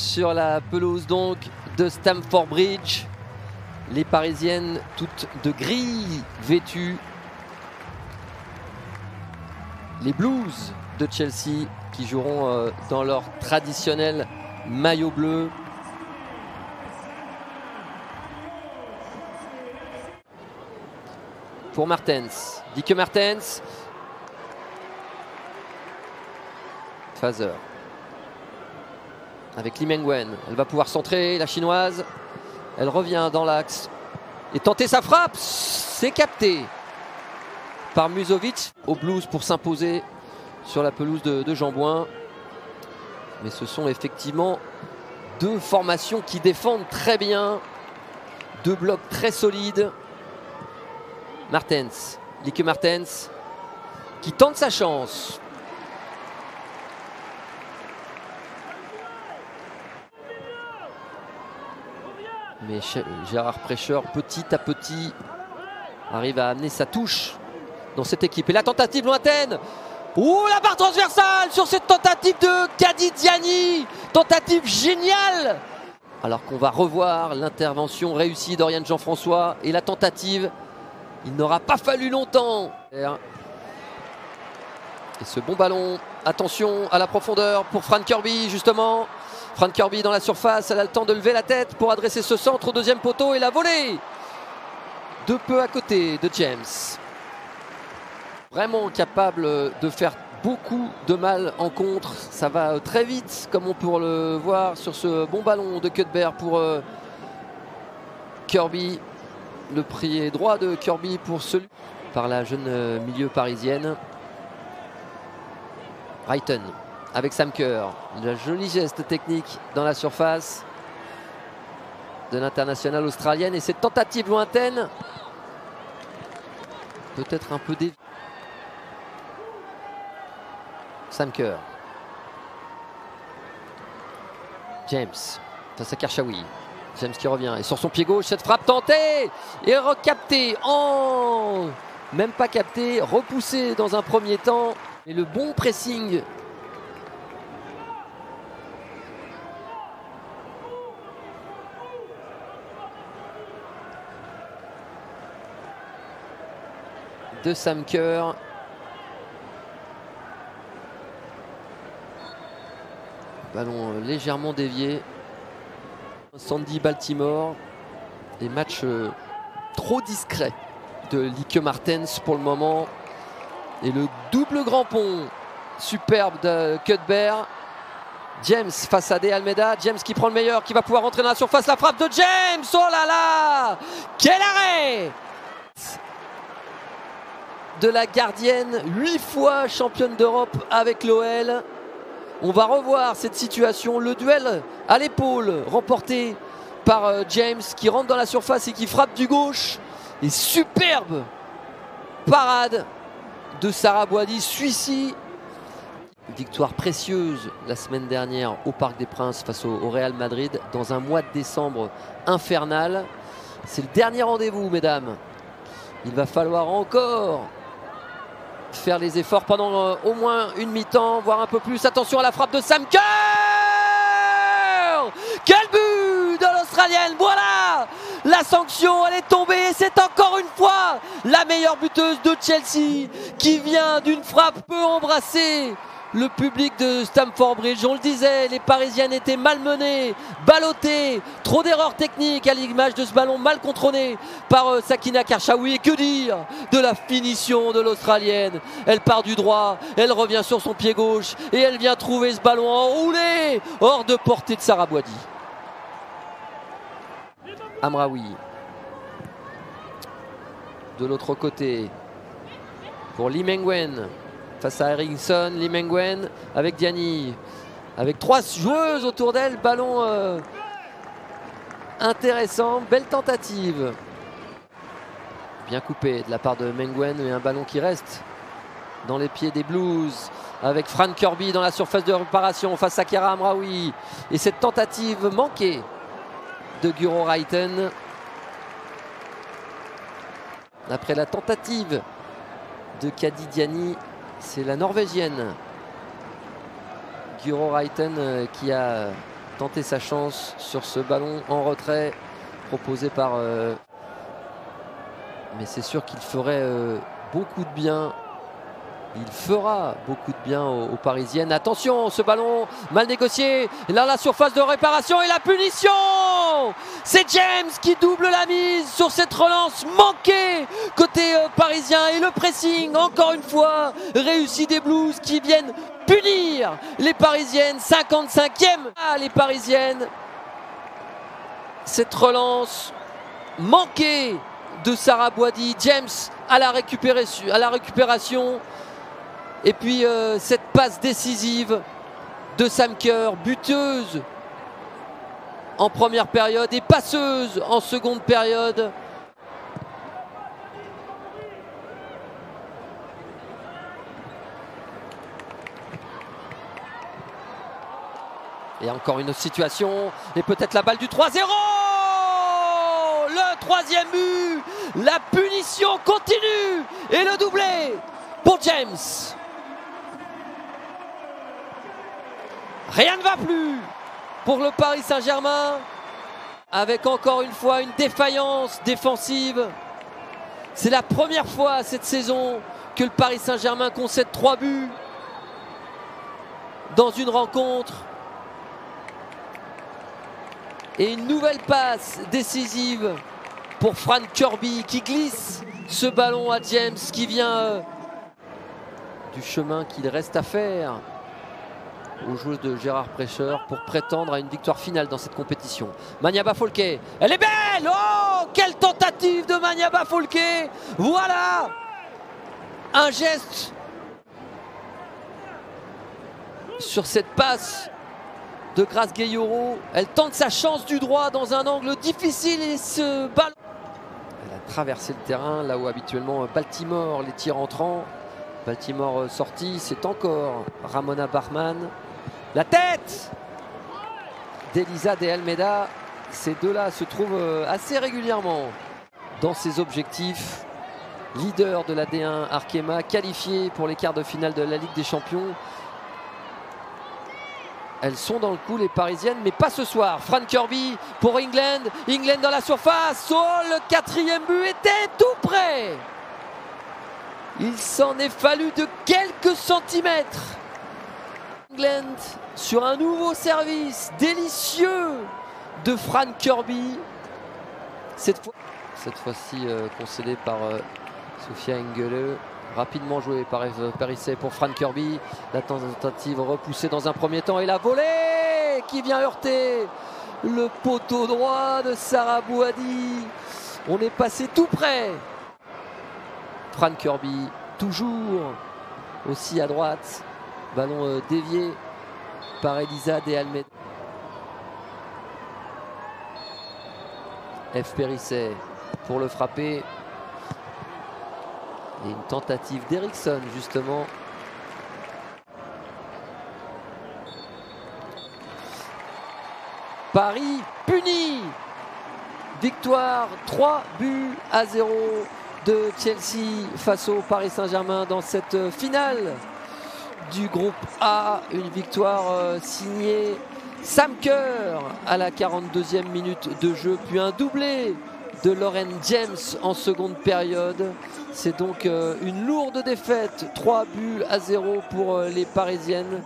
sur la pelouse donc de Stamford Bridge. Les Parisiennes toutes de gris vêtues. Les Blues de Chelsea qui joueront euh, dans leur traditionnel maillot bleu. Pour Martens. Dike Martens. Fazer. Avec Li Mengwen. Elle va pouvoir centrer, la chinoise. Elle revient dans l'axe. Et tenter sa frappe. C'est capté par Musovic au Blues pour s'imposer sur la pelouse de, de Jambouin. Mais ce sont effectivement deux formations qui défendent très bien. Deux blocs très solides. Martens, Lique Martens, qui tente sa chance. Mais Gérard Prêcheur, petit à petit, arrive à amener sa touche dans cette équipe. Et la tentative lointaine Ouh, la barre transversale sur cette tentative de Kadi Diani Tentative géniale Alors qu'on va revoir l'intervention réussie d'Oriane Jean-François et la tentative. Il n'aura pas fallu longtemps. Et ce bon ballon, attention à la profondeur pour Fran Kirby justement. Fran Kirby dans la surface, elle a le temps de lever la tête pour adresser ce centre au deuxième poteau et la volée. De peu à côté de James vraiment capable de faire beaucoup de mal en contre. Ça va très vite, comme on peut le voir sur ce bon ballon de Cuthbert pour euh, Kirby. Le prix droit de Kirby pour celui par la jeune euh, milieu parisienne. Brighton avec Sam Kerr. La jolie geste technique dans la surface de l'international australienne. Et cette tentative lointaine peut-être un peu déviée. Sam Kerr. James face à Kershawi. James qui revient. Et sur son pied gauche, cette frappe tentée et recaptée. en même pas capté, repoussé dans un premier temps. Et le bon pressing de Sam Kerr. Ballon euh, légèrement dévié. Sandy Baltimore. Des matchs euh, trop discrets de Lique Martens pour le moment. Et le double grand pont superbe de Cuthbert. James face à De Almeida. James qui prend le meilleur, qui va pouvoir rentrer dans la surface. La frappe de James. Oh là là Quel arrêt De la gardienne, huit fois championne d'Europe avec l'OL. On va revoir cette situation. Le duel à l'épaule remporté par euh, James qui rentre dans la surface et qui frappe du gauche. Et superbe parade de Sarah Boadi. Celui-ci, victoire précieuse la semaine dernière au Parc des Princes face au, Real Madrid dans un mois de décembre infernal. C'est le dernier rendez-vous, mesdames. Il va falloir encore faire les efforts pendant euh, au moins une mi-temps, voire un peu plus. Attention à la frappe de Sam Kerr Quel but de l'Australienne Voilà La sanction, elle est tombée. C'est encore une fois la meilleure buteuse de Chelsea qui vient d'une frappe peu embrassée le public de Stamford Bridge. On le disait, les Parisiennes étaient malmenées, ballottées, trop d'erreurs techniques à l'image de ce ballon mal contrôlé par euh, Sakina Karchaoui. Et que dire de la finition de l'Australienne? Elle part du droit, elle revient sur son pied gauche et elle vient trouver ce ballon enroulé hors de portée de Sarah Boidi. Amraoui. De l'autre côté, pour Li Mengwen face à Ericsson, Lee Mengwen avec Diani. Avec trois joueuses autour d'elle, ballon euh, intéressant, belle tentative. Bien coupé de la part de Mengwen, mais un ballon qui reste dans les pieds des Blues avec Frank Kirby dans la surface de réparation face à Kara Amraoui. Et cette tentative manquée de Guro Reiten. Après la tentative de Kadi Diani, c'est la Norvégienne. Guro Reiten euh, qui a tenter sa chance sur ce ballon en retrait proposé par... Euh, mais c'est sûr qu'il ferait euh, beaucoup de bien il fera beaucoup de bien aux, Parisiennes. Attention, ce ballon mal négocié. là, la surface de réparation et la punition. C'est James qui double la mise sur cette relance manquée côté euh, parisien. Et le pressing, encore une fois, réussi des Blues qui viennent punir les Parisiennes. 55e ah, les Parisiennes. Cette relance manquée de Sarah Boidi. James à à la récupération. Et puis euh, cette passe décisive de Sam Kerr, buteuse en première période et passeuse en seconde période. Et encore une autre situation. Et peut-être la balle du 3-0 Le troisième but La punition continue Et le doublé pour James Rien ne va plus pour le Paris Saint-Germain avec encore une fois une défaillance défensive. C'est la première fois cette saison que le Paris Saint-Germain concède trois buts dans une rencontre. Et une nouvelle passe décisive pour Frank Kirby qui glisse ce ballon à James qui vient euh, du chemin qu'il reste à faire aux joueuses de Gérard Prêcheur pour prétendre à une victoire finale dans cette compétition. Maniaba Folke, elle est belle Oh Quelle tentative de Maniaba Folke Voilà Un geste sur cette passe de Grace Gayoro. Elle tente sa chance du droit dans un angle difficile et ce ballon. Elle a traversé le terrain là où habituellement Baltimore les tire entrants. Baltimore sorti, c'est encore Ramona Barman la tête d'Elisa de Almeida. Ces deux-là se trouvent euh, assez régulièrement dans ses objectifs. Leader de la D1 Arkema, qualifié pour les quarts de finale de la Ligue des Champions. Elles sont dans le coup, les Parisiennes, mais pas ce soir. Frank Kirby pour England. England dans la surface. Oh, le quatrième but était tout près. Il s'en est fallu de quelques centimètres England sur un nouveau service délicieux de Frank Kirby. Cette fois cette fois-ci euh, concédé par euh, Sofia Engele. Rapidement joué par Parisset pour Frank Kirby. La tentative repoussée dans un premier temps et la volée qui vient heurter le poteau droit de Sarah Bouadi. On est passé tout près. Frank Kirby toujours aussi à droite Ballon euh, dévié par Elisa de Almeida. F. Périsset pour le frapper. Et une tentative d'Eriksson justement. Paris puni. Victoire 3 buts à 0 de Chelsea face au Paris Saint-Germain dans cette finale du groupe A. Une victoire euh, signée Sam Kerr à la 42e minute de jeu, puis un doublé de Lauren James en seconde période. C'est donc euh, une lourde défaite, 3 buts à 0 pour euh, les Parisiennes.